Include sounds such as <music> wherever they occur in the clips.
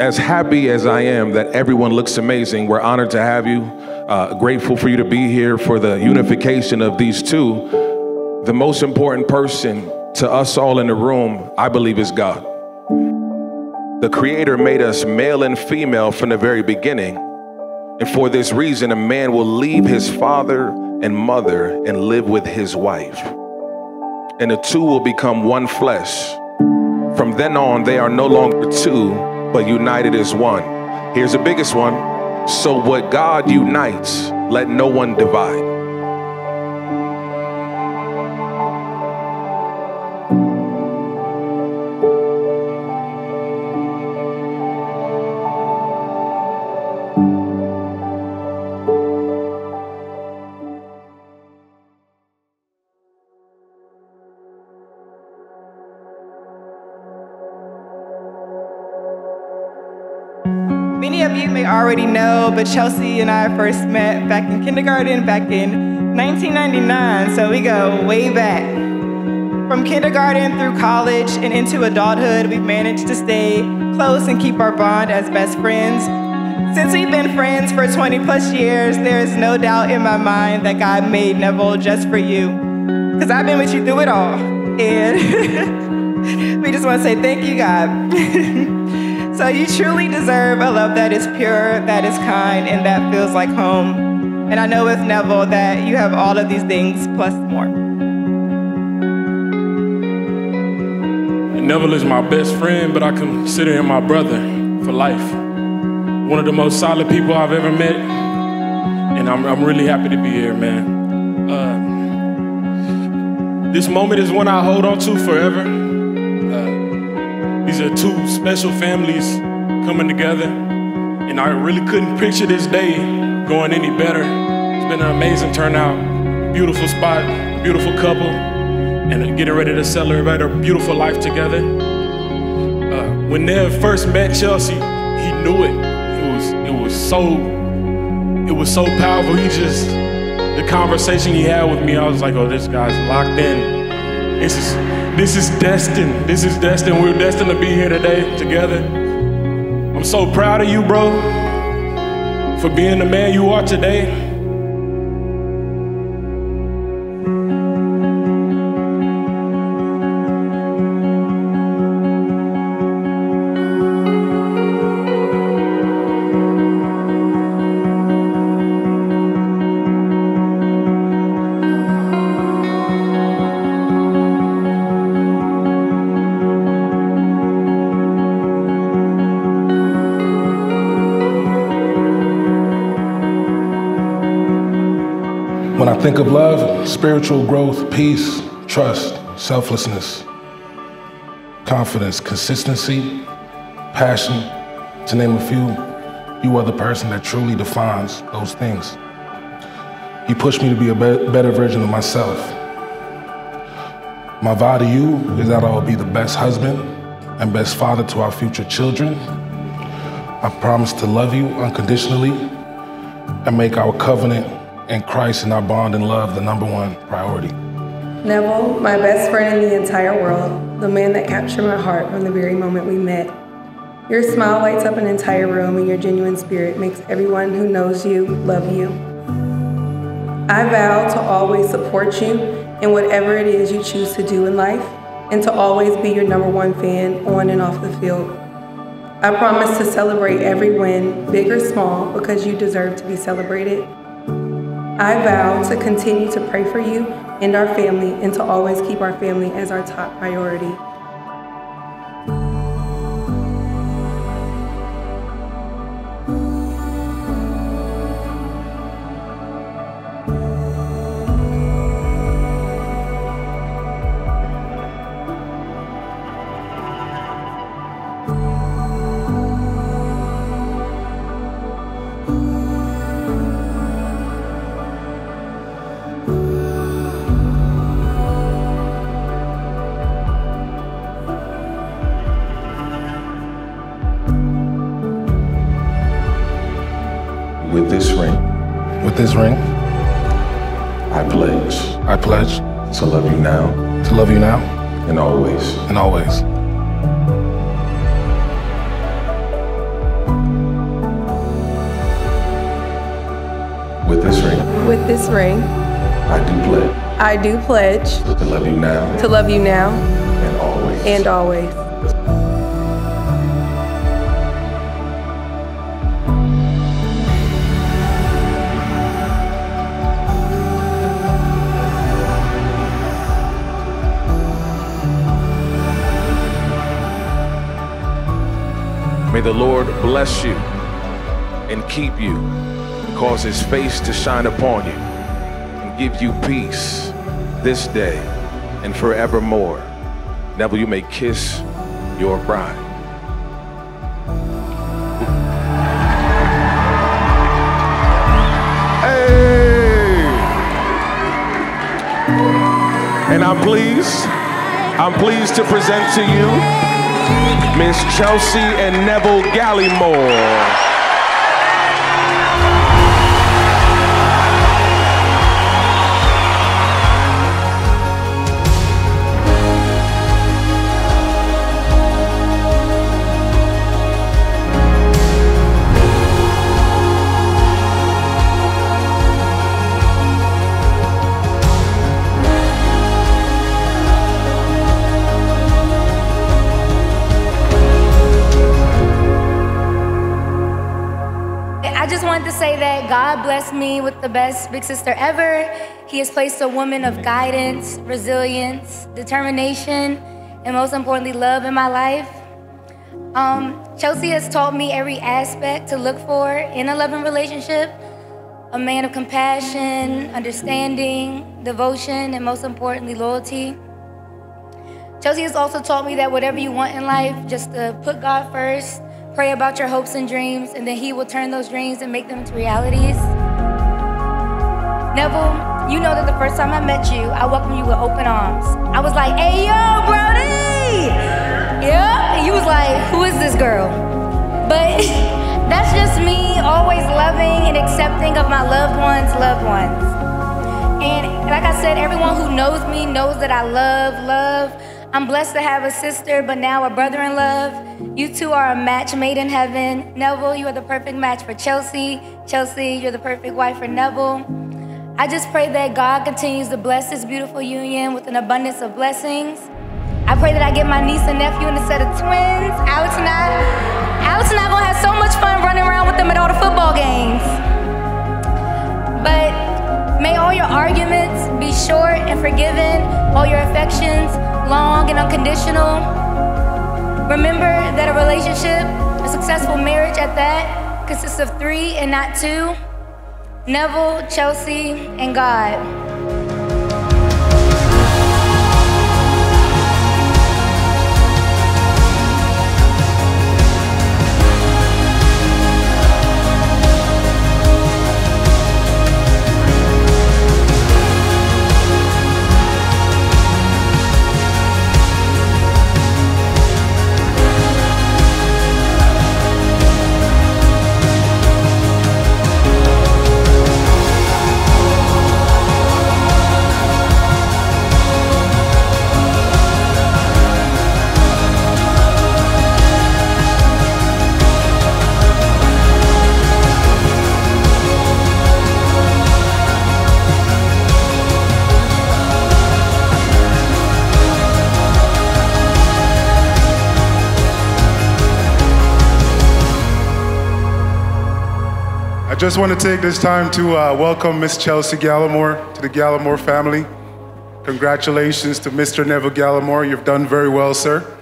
as happy as I am that everyone looks amazing, we're honored to have you. Uh, grateful for you to be here for the unification of these two. The most important person to us all in the room, I believe, is God. The Creator made us male and female from the very beginning. And for this reason, a man will leave his father and mother and live with his wife. And the two will become one flesh. From then on, they are no longer two, but united as one. Here's the biggest one. So, what God unites, let no one divide. Many of you may already know, but Chelsea and I first met back in kindergarten back in 1999, so we go way back. From kindergarten through college and into adulthood, we've managed to stay close and keep our bond as best friends. Since we've been friends for 20 plus years, there is no doubt in my mind that God made Neville just for you. Because I've been with you through it all. And <laughs> we just want to say thank you, God. <laughs> So you truly deserve a love that is pure, that is kind, and that feels like home. And I know with Neville that you have all of these things plus more. Neville is my best friend, but I consider him my brother for life. One of the most solid people I've ever met, and I'm, I'm really happy to be here, man. Uh, this moment is one I hold on to forever. These are two special families coming together, and I really couldn't picture this day going any better. It's been an amazing turnout, beautiful spot, beautiful couple, and getting ready to celebrate a beautiful life together. Uh, when Nev first met Chelsea, he knew it. It was it was so it was so powerful. He just the conversation he had with me, I was like, oh, this guy's locked in. This is this is destined. This is destined. We're destined to be here today together. I'm so proud of you, bro, for being the man you are today. When I think of love, spiritual growth, peace, trust, selflessness, confidence, consistency, passion, to name a few, you are the person that truly defines those things. You push me to be a be better version of myself. My vow to you is that I will be the best husband and best father to our future children. I promise to love you unconditionally and make our covenant and Christ and our bond and love the number one priority. Neville, my best friend in the entire world, the man that captured my heart from the very moment we met. Your smile lights up an entire room, and your genuine spirit makes everyone who knows you love you. I vow to always support you in whatever it is you choose to do in life, and to always be your number one fan on and off the field. I promise to celebrate every win, big or small, because you deserve to be celebrated. I vow to continue to pray for you and our family and to always keep our family as our top priority. ring. I pledge. I pledge. To love you now. To love you now. And always. And always. With this ring. With this ring. I do pledge. I do pledge. To love you now. To love you now. And always. And always. The Lord bless you and keep you, and cause his face to shine upon you, and give you peace this day and forevermore. Neville, you may kiss your bride. Hey! And I'm pleased, I'm pleased to present to you Miss Chelsea and Neville Gallimore. Blessed me with the best big sister ever. He has placed a woman of guidance, resilience, determination, and most importantly, love in my life. Um, Chelsea has taught me every aspect to look for in a loving relationship a man of compassion, understanding, devotion, and most importantly, loyalty. Chelsea has also taught me that whatever you want in life, just to put God first, pray about your hopes and dreams, and then He will turn those dreams and make them into realities. Neville, you know that the first time I met you, I welcomed you with open arms. I was like, hey, yo, Brody! Yeah? And you was like, who is this girl? But <laughs> that's just me always loving and accepting of my loved ones' loved ones. And like I said, everyone who knows me knows that I love, love. I'm blessed to have a sister, but now a brother in love. You two are a match made in heaven. Neville, you are the perfect match for Chelsea. Chelsea, you're the perfect wife for Neville. I just pray that God continues to bless this beautiful union with an abundance of blessings. I pray that I get my niece and nephew in a set of twins. Alex and I, Alex and I gonna have so much fun running around long and unconditional. Remember that a relationship, a successful marriage at that, consists of three and not two Neville, Chelsea, and God. Just want to take this time to uh, welcome Miss Chelsea Gallimore to the Gallimore family. Congratulations to Mr. Neville Gallimore. You've done very well, sir.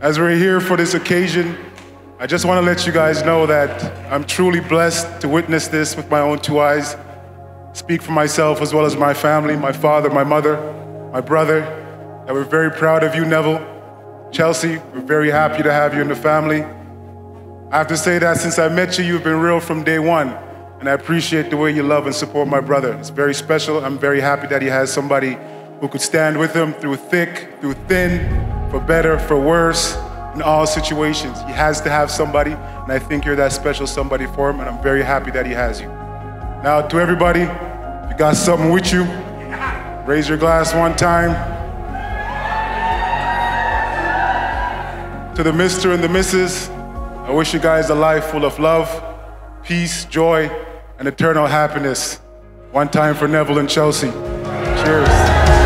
As we're here for this occasion, I just want to let you guys know that I'm truly blessed to witness this with my own two eyes. Speak for myself as well as my family, my father, my mother, my brother, that we're very proud of you, Neville. Chelsea, we're very happy to have you in the family. I have to say that since I met you, you've been real from day one. And I appreciate the way you love and support my brother. It's very special. I'm very happy that he has somebody who could stand with him through thick, through thin, for better, for worse, in all situations. He has to have somebody, and I think you're that special somebody for him, and I'm very happy that he has you. Now, to everybody, if you got something with you, raise your glass one time. To the Mr. and the Mrs., I wish you guys a life full of love, peace, joy, and eternal happiness. One time for Neville and Chelsea. Cheers.